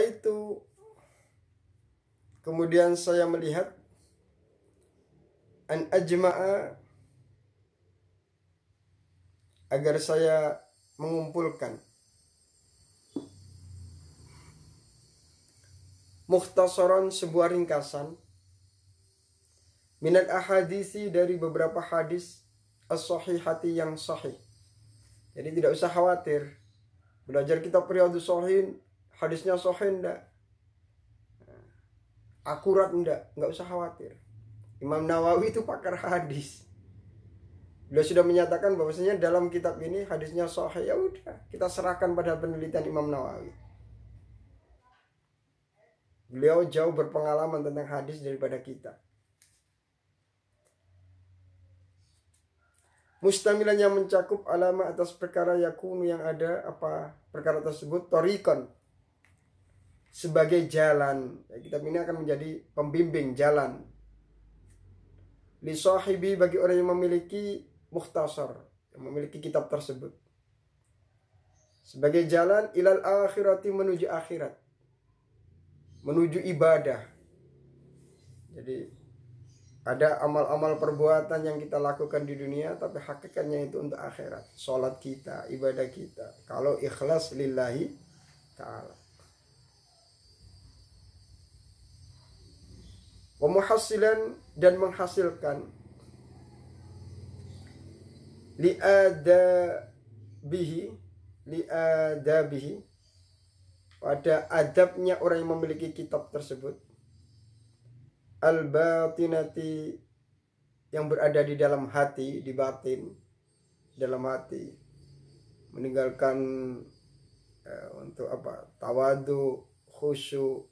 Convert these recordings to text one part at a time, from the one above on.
itu kemudian saya melihat an ajma'a agar saya mengumpulkan mukhtasaran sebuah ringkasan minat ahadisi dari beberapa hadis as-sahihati yang sahih. Jadi tidak usah khawatir. Belajar kitab Riyadhus Shalihin, hadisnya sahih enggak? Akurat enggak? Enggak usah khawatir. Imam Nawawi itu pakar hadis. Beliau sudah menyatakan bahwasanya dalam kitab ini hadisnya sahih. Ya udah, kita serahkan pada penelitian Imam Nawawi. Beliau jauh berpengalaman tentang hadis daripada kita. Mustamilannya mencakup alama atas perkara yakunu yang ada apa perkara tersebut torikon sebagai jalan. Ya, kitab ini akan menjadi pembimbing jalan. Li sahibi bagi orang yang memiliki muhtasar, yang memiliki kitab tersebut. Sebagai jalan ilal akhirati menuju akhirat menuju ibadah. Jadi ada amal-amal perbuatan yang kita lakukan di dunia tapi hakikatnya itu untuk akhirat. Salat kita, ibadah kita. Kalau ikhlas lillahi taala. Wamuhasilan dan menghasilkan. Liada bihi liada bihi. Pada adabnya orang yang memiliki kitab tersebut. Al-batinati yang berada di dalam hati, di batin, dalam hati. Meninggalkan uh, untuk apa? tawadu, khusyuk,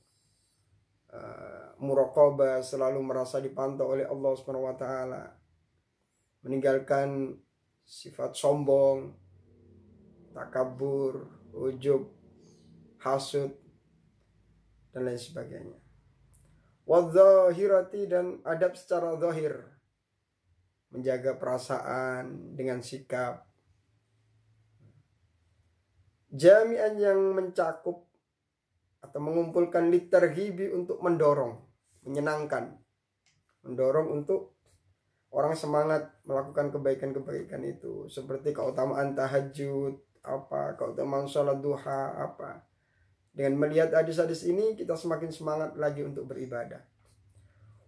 uh, muraqabah, selalu merasa dipantau oleh Allah Subhanahu wa taala. Meninggalkan sifat sombong, takabur, ujub, hasud dan lain sebagainya. Wadzahirati dan adab secara zahir. Menjaga perasaan dengan sikap. Jami'an yang mencakup atau mengumpulkan litarhibi untuk mendorong, menyenangkan. Mendorong untuk orang semangat melakukan kebaikan-kebaikan itu. Seperti keutamaan tahajud, apa, keutamaan sholat duha, apa dengan melihat hadis-hadis ini kita semakin semangat lagi untuk beribadah.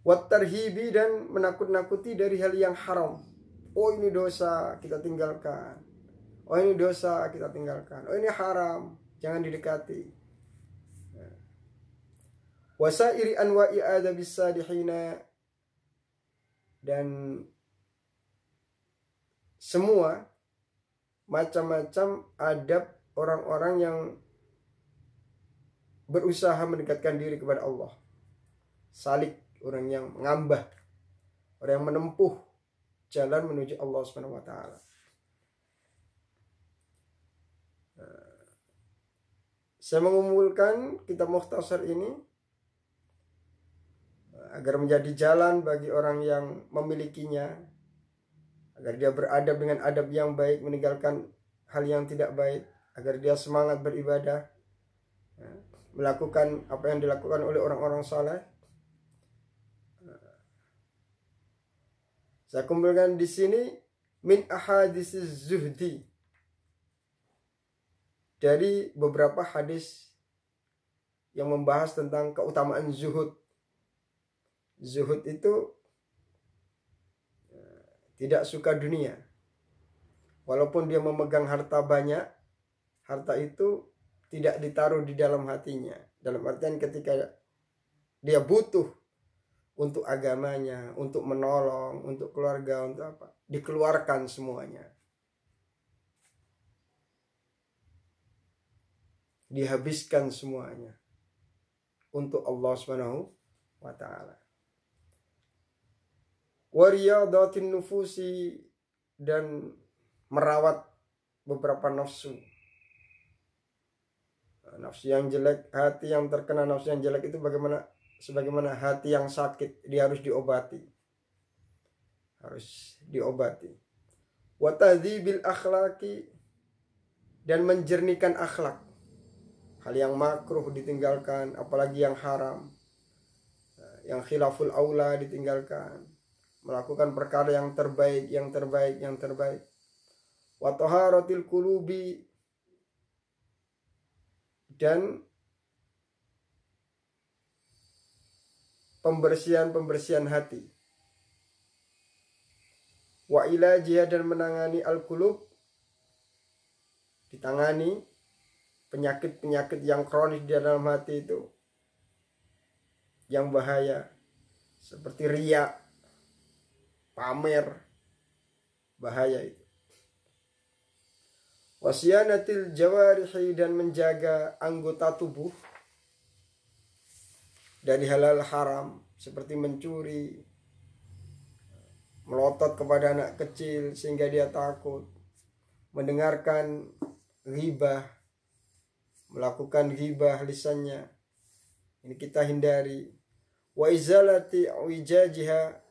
Wat tarhibi dan menakut-nakuti dari hal yang haram. Oh ini dosa kita tinggalkan. Oh ini dosa kita tinggalkan. Oh ini haram, jangan didekati. Wasairi anwa'i adabis sadihina dan semua macam-macam adab orang-orang yang berusaha mendekatkan diri kepada Allah. Salik orang yang mengambah, orang yang menempuh jalan menuju Allah Subhanahu wa taala. Saya mengumpulkan kitab Mukhtasar ini agar menjadi jalan bagi orang yang memilikinya agar dia beradab dengan adab yang baik meninggalkan hal yang tidak baik agar dia semangat beribadah melakukan apa yang dilakukan oleh orang-orang saleh. Saya kumpulkan di sini min ahadis zuhdi dari beberapa hadis yang membahas tentang keutamaan zuhud. Zuhud itu eh, tidak suka dunia. Walaupun dia memegang harta banyak, harta itu tidak ditaruh di dalam hatinya. Dalam artian ketika dia butuh untuk agamanya, untuk menolong, untuk keluarga, untuk apa, dikeluarkan semuanya. Dihabiskan semuanya untuk Allah Subhanahu wa. Wariyadatin nufusi dan merawat beberapa nafsu. Nafsu yang jelek hati yang terkena nafsu yang jelek itu bagaimana sebagaimana hati yang sakit dia harus diobati. Harus diobati. Bil akhlaki dan menjernihkan akhlak. Hal yang makruh ditinggalkan apalagi yang haram. Yang khilaful aula ditinggalkan melakukan perkara yang terbaik yang terbaik yang terbaik. Wa taharatil kulubi dan pembersihan-pembersihan hati. Wa ilajiyah dan menangani al-kulub ditangani penyakit-penyakit yang kronis di dalam hati itu. Yang bahaya. Seperti ria, pamer, bahaya itu. Wasyanatil jawarihi dan menjaga anggota tubuh dari halal haram seperti mencuri, melotot kepada anak kecil sehingga dia takut, mendengarkan ghibah, melakukan ghibah lisannya. Ini kita hindari. Wa izalati wijajiha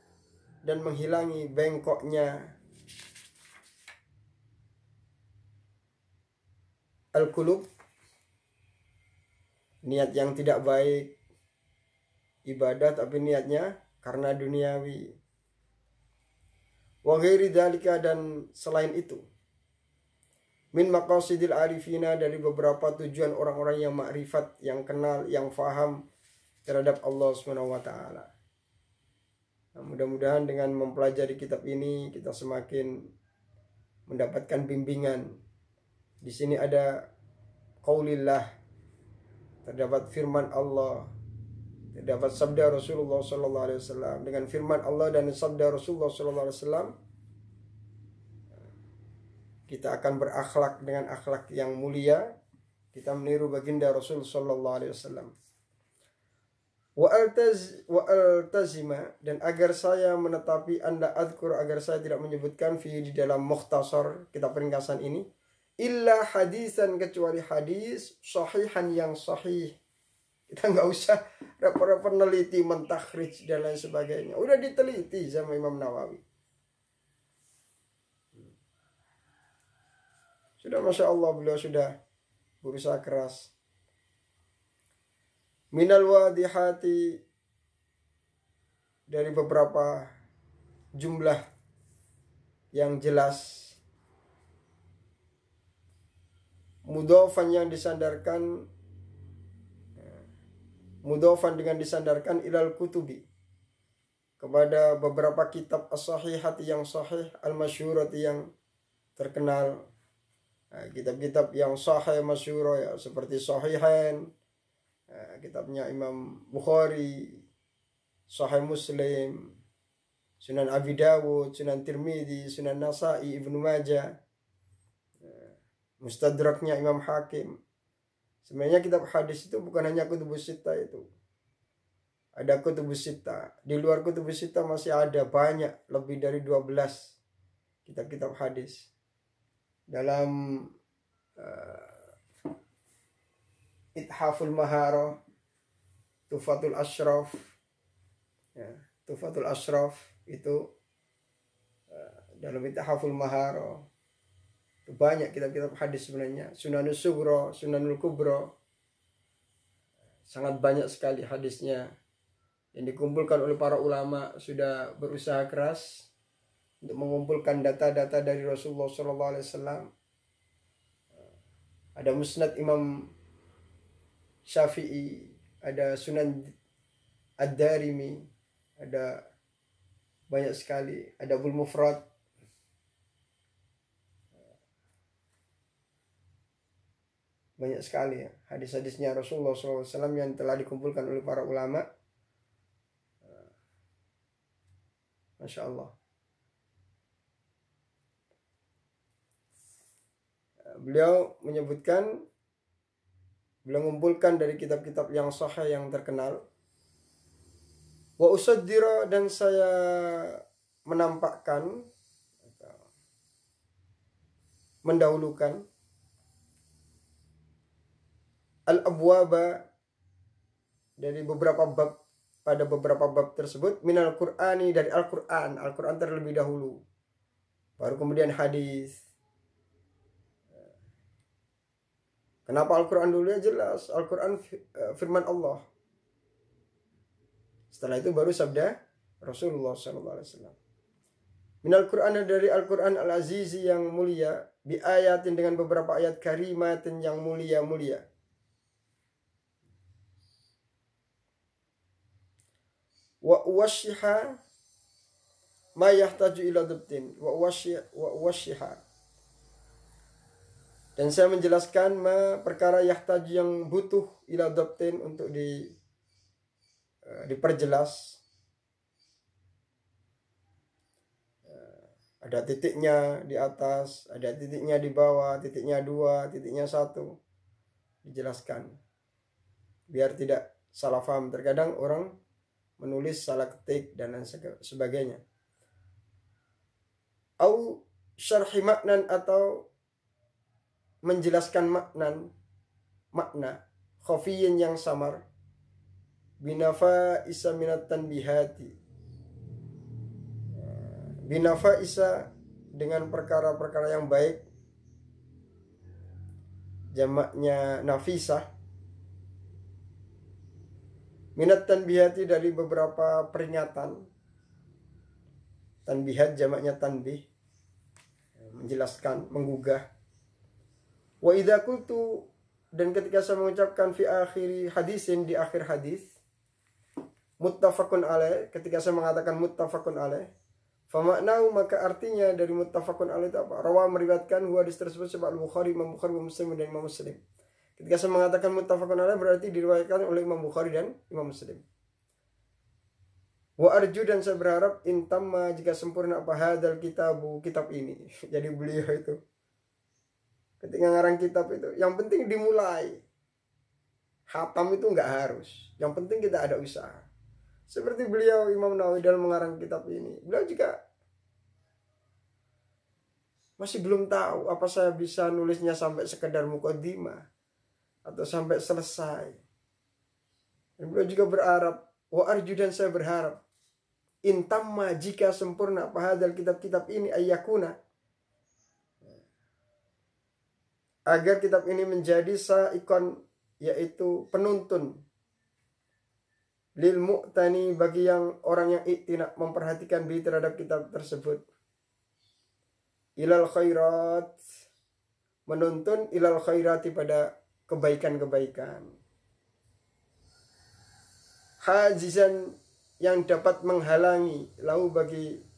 dan menghilangi bengkoknya al-kulub niat yang tidak baik ibadah tapi niatnya karena duniawi wa ghairi dan selain itu min maqasidil arifina dari beberapa tujuan orang-orang yang makrifat, yang kenal, yang faham terhadap Allah Subhanahu wa taala. Nah, mudah-mudahan dengan mempelajari kitab ini kita semakin mendapatkan bimbingan. Di sini ada qaulillah terdapat firman Allah terdapat sabda Rasulullah sallallahu alaihi wasallam. Dengan firman Allah dan sabda Rasulullah sallallahu alaihi wasallam kita akan berakhlak dengan akhlak yang mulia. Kita meniru baginda Rasul sallallahu alaihi wasallam wa altaz wa altazima dan agar saya menetapi anda adkur agar saya tidak menyebutkan fi di dalam mukhtasar kitab ringkasan ini illa hadisan kecuali hadis sahihan yang sahih. Kita nggak usah repot-repot meneliti mentakhrij dan lain sebagainya. Udah diteliti sama Imam Nawawi. Sudah Masya Allah beliau sudah berusaha keras. Minal wadihati dari beberapa jumlah yang jelas. Mudofan yang disandarkan mudofan dengan disandarkan ilal kutubi kepada beberapa kitab as-sahihati yang sahih al-masyhurati yang terkenal. Nah, kitab-kitab yang sahih masyhur ya seperti Sahihain kitabnya Imam Bukhari Sahih Muslim Sunan Abi Dawud Sunan Tirmidzi Sunan Nasai Ibnu Majah nah, Mustadraknya Imam Hakim. Sebenarnya kitab hadis itu bukan hanya kutubus sita itu. Ada kutubus sita di luar kutubus sita masih ada banyak lebih dari 12 kitab-kitab hadis. Dalam uh, Ithaful Mahara Tufatul Ashraf. Ya, Tufatul Ashraf itu uh, dalam Ithaful Mahara. Itu banyak kitab-kitab hadis sebenarnya. Sunanul Sugro, Sunanul Kubro sangat banyak sekali hadisnya. Yang dikumpulkan oleh para ulama sudah berusaha keras untuk mengumpulkan data-data dari Rasulullah SAW. Ada Musnad Imam Syafi'i, ada Sunan Ad-Darimi, ada banyak sekali, ada Bul Mufrad. Banyak sekali ya hadis-hadisnya Rasulullah SAW yang telah dikumpulkan oleh para ulama. Masya Allah. beliau menyebutkan beliau mengumpulkan dari kitab-kitab yang sahih yang terkenal. Wa usaddira dan saya menampakkan mendahulukan al-abwaba dari beberapa bab pada beberapa bab tersebut minal qur'ani dari Al-Qur'an. Al-Qur'an terlebih dahulu. Baru kemudian hadis Kenapa Al-Quran dulu ya jelas. Al-Quran eh, firman Allah. Setelah itu baru sabda Rasulullah SAW. Min Al-Quran dari Al-Quran Al-Azizi yang mulia. Bi ayatin dengan beberapa ayat karimatin yang mulia-mulia. Wa wasyiha ma yahtaju ila dubtin. Wa wasyiha. Dan saya menjelaskan ma perkara yahtaju yang butuh ila dubtin untuk di uh, diperjelas ada titiknya di atas, ada titiknya di bawah, titiknya dua, titiknya satu. Dijelaskan. Biar tidak salah paham. Terkadang orang menulis salah ketik dan lain sebagainya. Au syarhi maknan atau menjelaskan maknan makna khafiyin yang samar binafa isa minat tanbihati. Binafa isa dengan perkara-perkara yang baik jamaknya nafisah. Minat tanbihati dari beberapa peringatan. Tanbihat jamaknya tanbih menjelaskan menggugah wa idza qultu dan ketika saya mengucapkan fi akhiri hadisin di akhir hadis muttafaqun alaih ketika saya mengatakan muttafaqun alaih Famaknau maka artinya dari muttafaqun alaih itu apa? Rawa meriwayatkan hadis tersebut sebab Al-Bukhari, Imam Bukhari, Imam Muslim dan Imam Muslim. Ketika saya mengatakan muttafaqun alaih berarti diriwayatkan oleh Imam Bukhari dan Imam Muslim. Wa arju dan saya berharap intamma jika sempurna apa hadal kitabu kitab ini. Jadi beliau itu ketika ngarang kitab itu yang penting dimulai. Hatam itu nggak harus. Yang penting kita ada usaha. Seperti beliau Imam Nawawi dalam mengarang kitab ini. Beliau juga masih belum tahu apa saya bisa nulisnya sampai sekedar mukaddimah atau sampai selesai. Dan beliau juga berharap, wa arju dan saya berharap intamma jika sempurna pahadal kitab-kitab ini ayakuna agar kitab ini menjadi saikon yaitu penuntun. Lil mu'tani bagi yang orang yang iktina memperhatikan bi terhadap kitab tersebut. Ilal khairat menuntun ilal khairati pada kebaikan-kebaikan. Hajizan yang dapat menghalangi lau bagi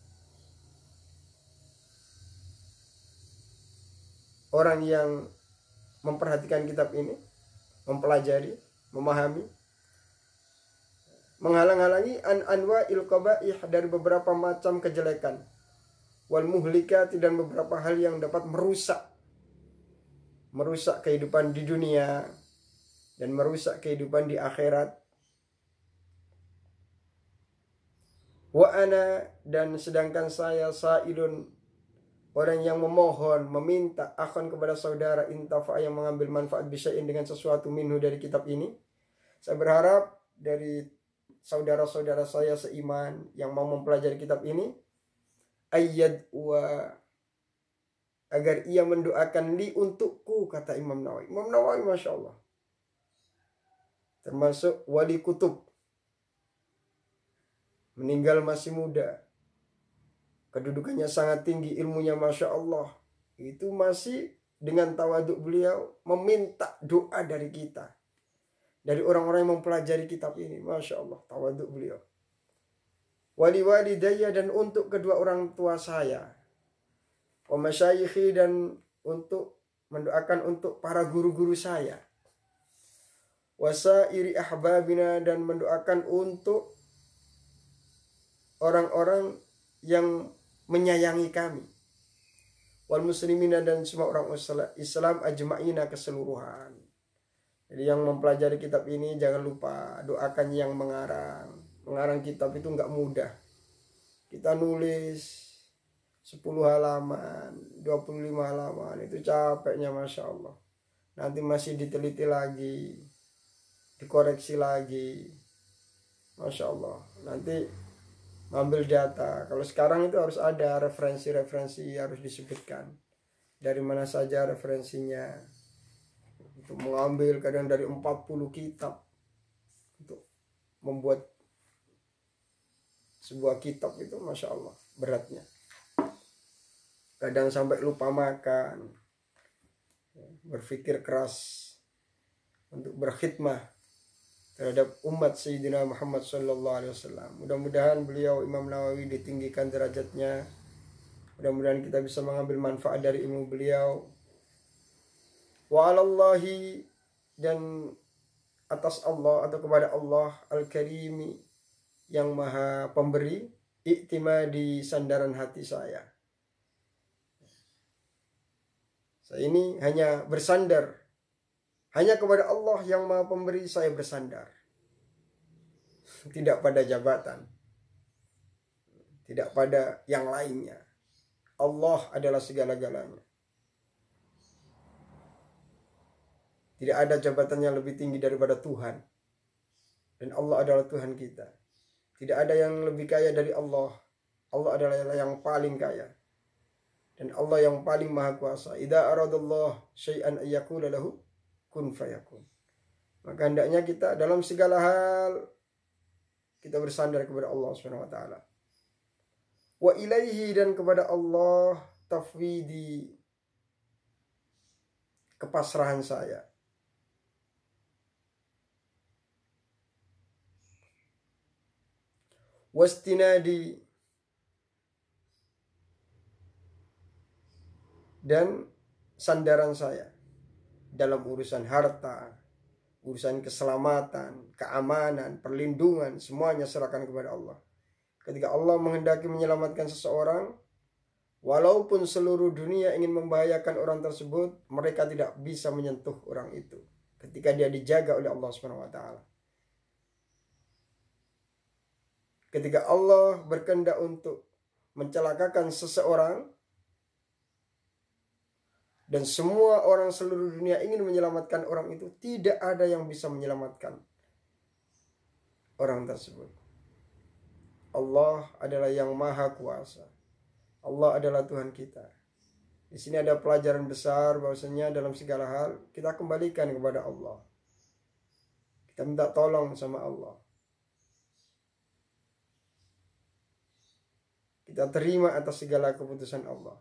orang yang memperhatikan kitab ini mempelajari memahami menghalang-halangi an anwa il qabaih dari beberapa macam kejelekan wal muhlikati dan beberapa hal yang dapat merusak merusak kehidupan di dunia dan merusak kehidupan di akhirat. Wa ana dan sedangkan saya sailun orang yang memohon meminta akan kepada saudara intafa yang mengambil manfaat bisain dengan sesuatu minhu dari kitab ini saya berharap dari saudara-saudara saya seiman yang mau mempelajari kitab ini ayat wa agar ia mendoakan li untukku kata Imam Nawawi. Imam Nawawi masya Allah. Termasuk wali kutub. Meninggal masih muda kedudukannya sangat tinggi ilmunya masya Allah itu masih dengan tawaduk beliau meminta doa dari kita dari orang-orang yang mempelajari kitab ini. Masya Allah, tawaduk beliau. Wali-wali daya dan untuk kedua orang tua saya. Wa dan untuk mendoakan untuk para guru-guru saya. Wasairi ahbabina dan mendoakan untuk orang-orang yang menyayangi kami. Wal muslimina dan semua orang Islam ajma'ina keseluruhan. Jadi yang mempelajari kitab ini jangan lupa doakan yang mengarang. Mengarang kitab itu nggak mudah. Kita nulis 10 halaman, 25 halaman itu capeknya Masya Allah. Nanti masih diteliti lagi, dikoreksi lagi. Masya Allah. Nanti ngambil data. Kalau sekarang itu harus ada referensi-referensi harus disebutkan. Dari mana saja referensinya. Untuk mengambil kadang dari 40 kitab. Untuk membuat sebuah kitab itu masya Allah beratnya. Kadang sampai lupa makan. Berpikir keras. Untuk berkhidmah terhadap umat Sayyidina Muhammad Sallallahu Alaihi Wasallam. Mudah-mudahan beliau Imam Nawawi ditinggikan derajatnya. Mudah-mudahan kita bisa mengambil manfaat dari ilmu beliau. Wa alallahi dan atas Allah atau kepada Allah Al-Karimi yang maha pemberi iktimadi sandaran hati saya. Saya ini hanya bersandar hanya kepada Allah yang maha pemberi saya bersandar. Tidak pada jabatan. Tidak pada yang lainnya. Allah adalah segala-galanya. Tidak ada jabatan yang lebih tinggi daripada Tuhan. Dan Allah adalah Tuhan kita. Tidak ada yang lebih kaya dari Allah. Allah adalah yang paling kaya. Dan Allah yang paling maha kuasa. Idza aradallah syai'an ayyakula kun fayakun. Maka hendaknya kita dalam segala hal kita bersandar kepada Allah Subhanahu wa taala. Wa ilaihi dan kepada Allah tafwidi kepasrahan saya. Wastinadi dan sandaran saya dalam urusan harta, urusan keselamatan, keamanan, perlindungan, semuanya serahkan kepada Allah. Ketika Allah menghendaki menyelamatkan seseorang, walaupun seluruh dunia ingin membahayakan orang tersebut, mereka tidak bisa menyentuh orang itu ketika dia dijaga oleh Allah Subhanahu wa taala. Ketika Allah berkehendak untuk mencelakakan seseorang, dan semua orang seluruh dunia ingin menyelamatkan orang itu, tidak ada yang bisa menyelamatkan orang tersebut. Allah adalah yang maha kuasa. Allah adalah Tuhan kita. Di sini ada pelajaran besar bahwasanya dalam segala hal kita kembalikan kepada Allah. Kita minta tolong sama Allah. Kita terima atas segala keputusan Allah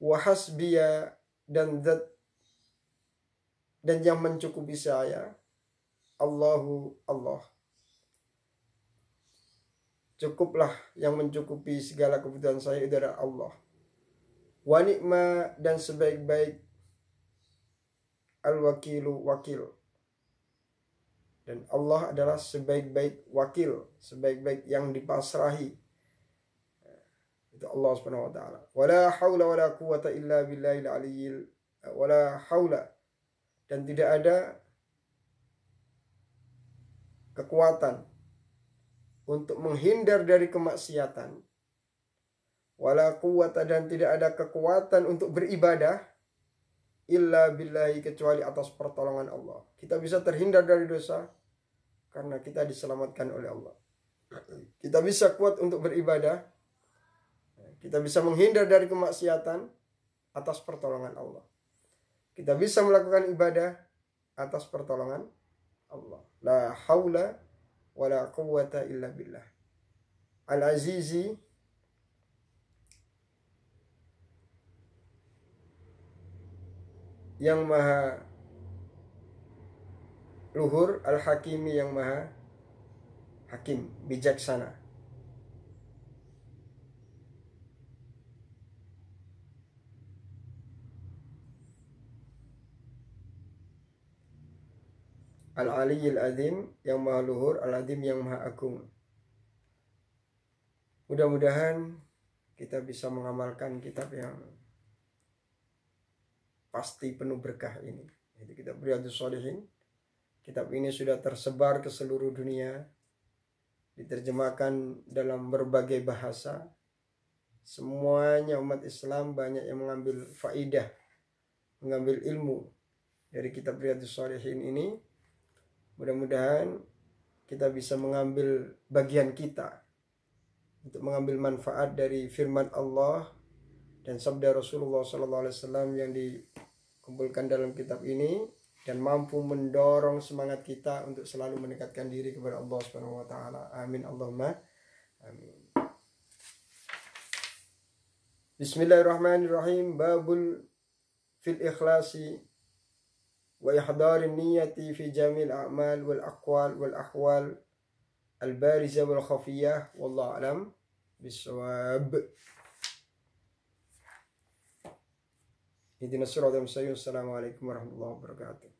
wahasbiya dan zat dan yang mencukupi saya Allahu Allah. Cukuplah yang mencukupi segala kebutuhan saya itu adalah Allah. Wa dan sebaik-baik al-wakilu wakil. Dan Allah adalah sebaik-baik wakil sebaik-baik yang dipasrahi Allah Subhanahu wa taala. Wala haula wala quwata illa billahil aliyyil wala dan tidak ada kekuatan untuk menghindar dari kemaksiatan. Wala quwata dan tidak ada kekuatan untuk beribadah illa billahi kecuali atas pertolongan Allah. Kita bisa terhindar dari dosa karena kita diselamatkan oleh Allah. Kita bisa kuat untuk beribadah kita bisa menghindar dari kemaksiatan atas pertolongan Allah. Kita bisa melakukan ibadah atas pertolongan Allah. La haula la quwwata illa billah. Al-Azizi yang maha luhur, Al-Hakimi yang maha hakim, bijaksana. Al-Aliyyil Azim yang maha luhur, Al-Azim yang maha agung. Mudah-mudahan kita bisa mengamalkan kitab yang pasti penuh berkah ini. Itu kitab Riyadus Salihin. Kitab ini sudah tersebar ke seluruh dunia. Diterjemahkan dalam berbagai bahasa. Semuanya umat Islam banyak yang mengambil faidah, mengambil ilmu dari kitab Riyadus Salihin ini Mudah-mudahan kita bisa mengambil bagian kita untuk mengambil manfaat dari firman Allah dan sabda Rasulullah SAW yang di kumpulkan dalam kitab ini dan mampu mendorong semangat kita untuk selalu mendekatkan diri kepada Allah Subhanahu wa taala. Amin Allahumma amin. Bismillahirrahmanirrahim. Babul fil ikhlasi وإحضار النية في جميع الأعمال والأقوال والأحوال البارزة والخفية والله أعلم بالصواب. اهدنا السرعة والسلام عليكم ورحمة الله وبركاته.